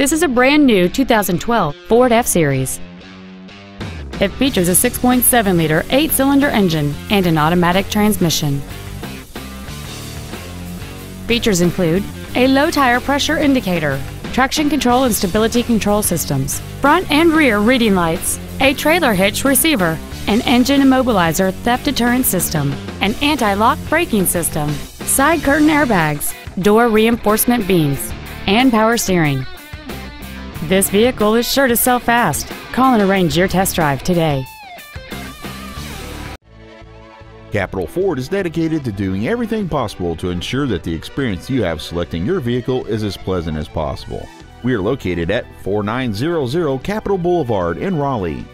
This is a brand new 2012 Ford F-Series. It features a 6.7-liter eight-cylinder engine and an automatic transmission. Features include a low tire pressure indicator, traction control and stability control systems, front and rear reading lights, a trailer hitch receiver, an engine immobilizer theft deterrent system, an anti-lock braking system, side curtain airbags, door reinforcement beams, and power steering. This vehicle is sure to sell fast. Call and arrange your test drive today. Capital Ford is dedicated to doing everything possible to ensure that the experience you have selecting your vehicle is as pleasant as possible. We are located at 4900 Capital Boulevard in Raleigh.